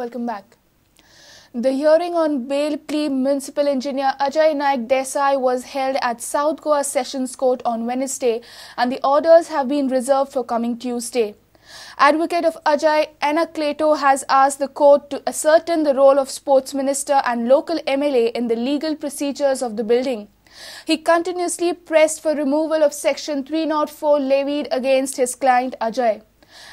Welcome back. The hearing on bail plea municipal engineer Ajay Naik Desai was held at South Goa Sessions Court on Wednesday and the orders have been reserved for coming Tuesday. Advocate of Ajay, Anacleto, has asked the court to ascertain the role of sports minister and local MLA in the legal procedures of the building. He continuously pressed for removal of Section 304 levied against his client Ajay.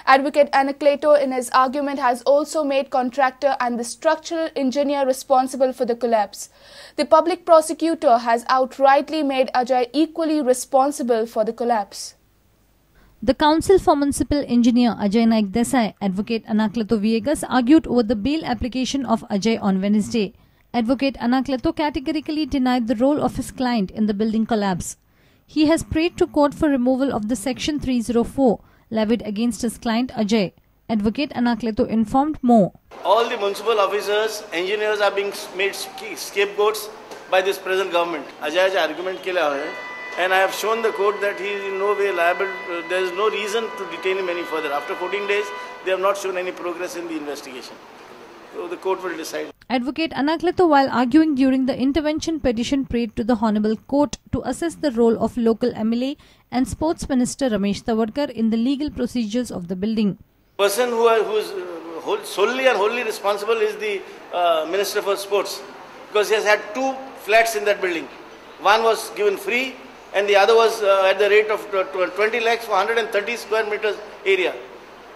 Advocate Anacleto in his argument has also made contractor and the structural engineer responsible for the collapse. The public prosecutor has outrightly made Ajay equally responsible for the collapse. The Council for Municipal Engineer Ajay Naik Desai, Advocate Anacleto Viegas, argued over the bail application of Ajay on Wednesday. Advocate Anacleto categorically denied the role of his client in the building collapse. He has prayed to court for removal of the Section 304 levied against his client Ajay. Advocate Anacleto informed more. All the municipal officers, engineers are being made scapegoats by this present government. Ajay's argument kela hai. And I have shown the court that he is in no way liable. Uh, there is no reason to detain him any further. After 14 days, they have not shown any progress in the investigation. So the court will decide. Advocate Anacleto, while arguing during the intervention petition, prayed to the Honorable Court to assess the role of local MLA and Sports Minister Ramesh Tawadkar in the legal procedures of the building. Person who is uh, solely and wholly responsible is the uh, Minister for Sports because he has had two flats in that building. One was given free and the other was uh, at the rate of 20 lakhs for 130 square meters area.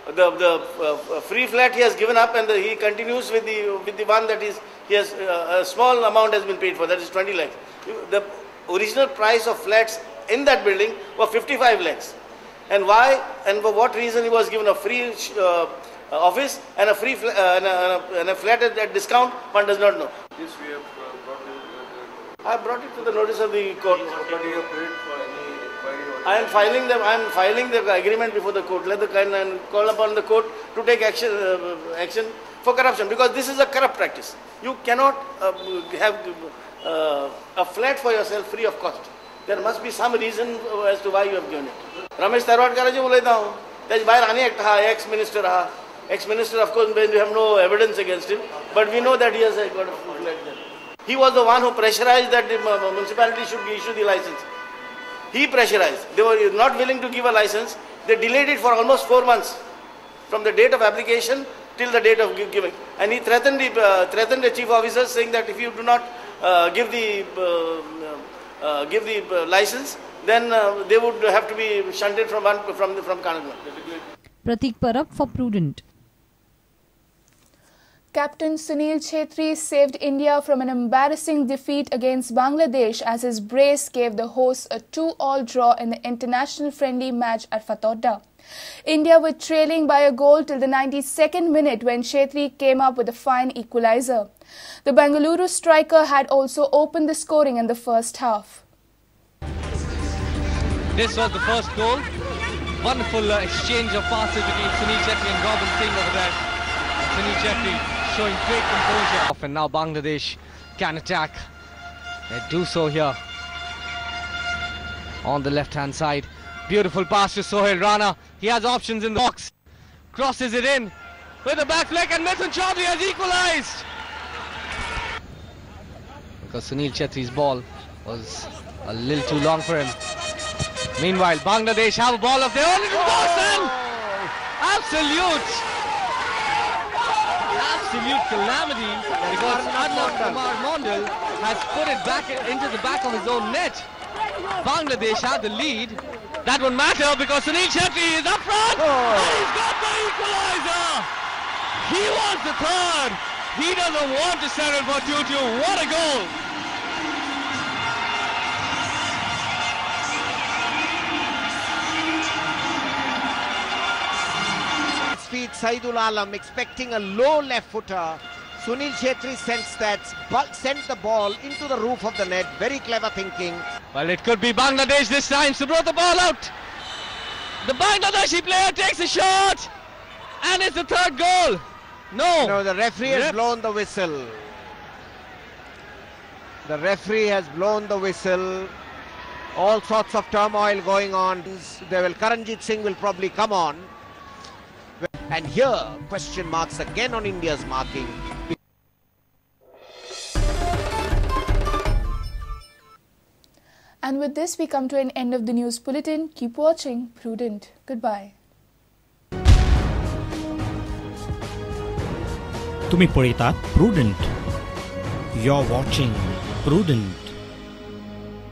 The, the uh, free flat he has given up and the, he continues with the, with the one that is, he has, uh, a small amount has been paid for, that is 20 lakhs. The original price of flats in that building were 55 lakhs. And why and for what reason he was given a free uh, office and a free uh, and, a, and, a, flat at, at discount, one does not know. This we have brought. I brought it to the notice of the court. I am filing the I am filing the agreement before the court. Let the and call upon the court to take action uh, action for corruption because this is a corrupt practice. You cannot uh, have uh, a flat for yourself free of cost. There must be some reason as to why you have given it. Ramesh Tawadkar ji बोल देता हूँ. तेज बाहर आने Ex minister, of course, we have no evidence against him, but we know that he has got a flat there. He was the one who pressurized that the municipality should issue the license. He pressurized. They were not willing to give a license. They delayed it for almost four months from the date of application till the date of giving. And he threatened the, uh, threatened the chief officers saying that if you do not uh, give the, uh, uh give the uh, license, then uh, they would have to be shunted from, one, from, from Kanagman. Pratik Parab for Prudent. Captain Sunil Chhetri saved India from an embarrassing defeat against Bangladesh as his brace gave the hosts a 2-all draw in the international friendly match at Fatorda. India were trailing by a goal till the 92nd minute when Chhetri came up with a fine equalizer. The Bengaluru striker had also opened the scoring in the first half. This was the first goal. Wonderful uh, exchange of passes between Sunil Chhetri and Robin Singh over there. Sunil Chhetri showing great composure. And now Bangladesh can attack. They do so here on the left hand side. Beautiful pass to Sohail Rana. He has options in the box. Crosses it in with a back flick and Mithun Chaudhary has equalized. Because Sunil Chhetri's ball was a little too long for him. Meanwhile, Bangladesh have a ball of their own. It was oh! Absolute absolute calamity because Arnab Kumar Mondal has put it back into the back of his own net. Bangladesh had the lead. That won't matter because Sunil Chhetri is up front oh. and he's got the equalizer. He wants the third. He doesn't want to settle for 2-2. What a goal. Shahidul Alam expecting a low left footer. Sunil Chhetri sends that, sent the ball into the roof of the net. Very clever thinking. Well, it could be Bangladesh this time. So brought the ball out. The Bangladeshi player takes a shot. And it's the third goal. No. No, the referee has Rep. blown the whistle. The referee has blown the whistle. All sorts of turmoil going on. They will, Karanjit Singh will probably come on. And here, question marks again on India's marking. And with this, we come to an end of the news bulletin. Keep watching Prudent. Goodbye. तुम्ही पळयतात prudent you are watching prudent